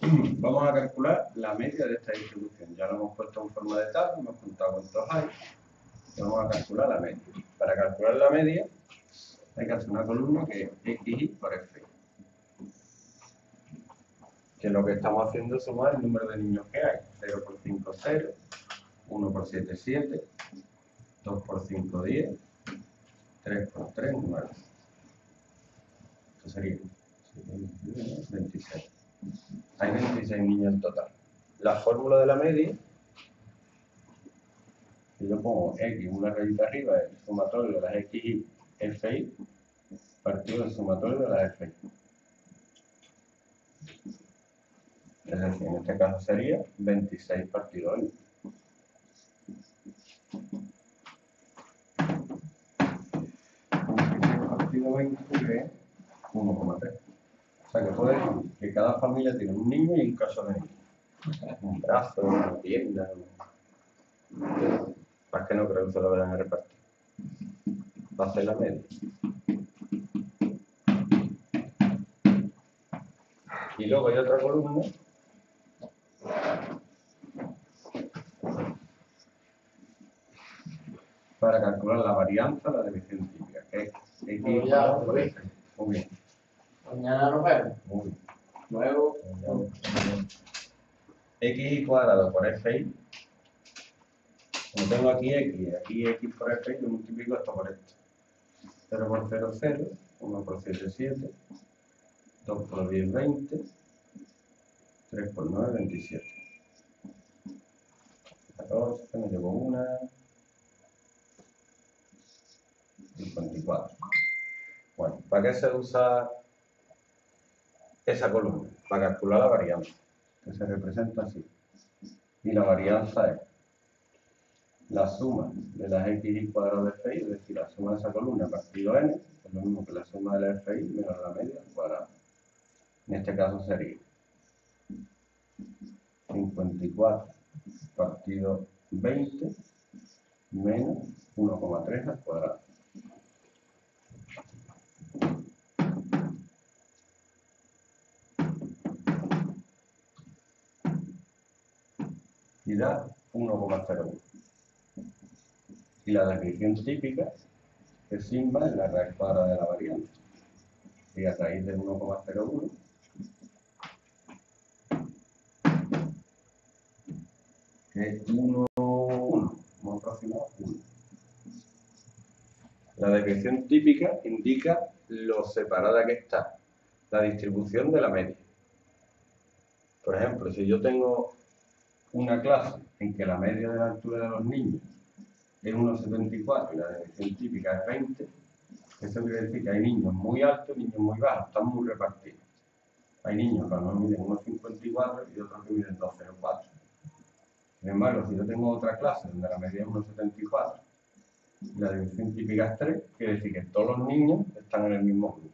Vamos a calcular la media de esta distribución. Ya lo hemos puesto en forma de tabla, hemos contado cuántos hay. Vamos a calcular la media. Para calcular la media hay que hacer una columna que es xy por f. Que lo que estamos haciendo es sumar el número de niños que hay. 0 por 5, 0. 1 por 7, 7. 2 por 5, 10. 3 por 3, 9. Esto sería 26. Hay 26 niños en total. La fórmula de la media, si yo pongo x, una rayita arriba, el sumatorio de las x y fi, partido del sumatorio de las fi. Es decir, en este caso sería 26 partido n. partido 20 es 1,3. O sea que puede que cada familia tiene un niño y un caso de niño. Un brazo, una pierna. Más que no creo que se lo vayan a repartir. Va a ser la media. Y luego hay otra columna para calcular la varianza, la división típica, que es x igual Muy bien. Mañana nos vemos. Bien. Luego, x cuadrado por fi. Como tengo aquí x, aquí x por fi, yo multiplico esto por esto. 0 por 0, 0, 1 por 7, 7, 2 por 10, 20, 3 por 9, 27. 14, me llevo una, 54. Bueno, ¿para qué se usa esa columna? Para calcular la varianza, que se representa así. Y la varianza es la suma de las x cuadrado de fi, es decir, la suma de esa columna partido n, es lo mismo que la suma de la fi menos la media cuadrada. En este caso sería 54 partido 20 menos 1,3 al cuadrado. Da 1,01. Y la descripción típica es sigma en la raíz cuadrada de la variante. Y a raíz de 1,01 que es 1, 1, hemos aproximado 1. La descripción típica indica lo separada que está la distribución de la media. Por ejemplo, si yo tengo una clase en que la media de la altura de los niños es 1,74 y la descripción típica es 20, eso quiere decir que hay niños muy altos y niños muy bajos, están muy repartidos. Hay niños que no miden 1,54 y otros que miden 2,04. Sin embargo, si yo tengo otra clase donde la media es 1,74 y la división típica es 3, quiere decir que todos los niños están en el mismo grupo.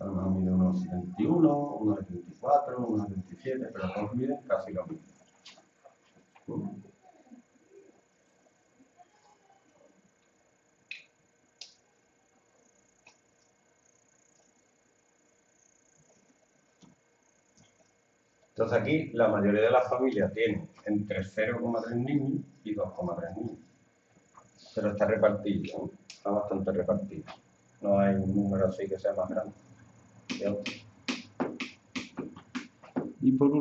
A lo mejor miden 1,71, 1,74, 1,77, pero todos miden casi lo mismo. Entonces aquí la mayoría de las familias tienen entre 0,3 niños y 2,3 niños. Pero está repartido, ¿no? está bastante repartido. No hay un número así que sea más grande. Y por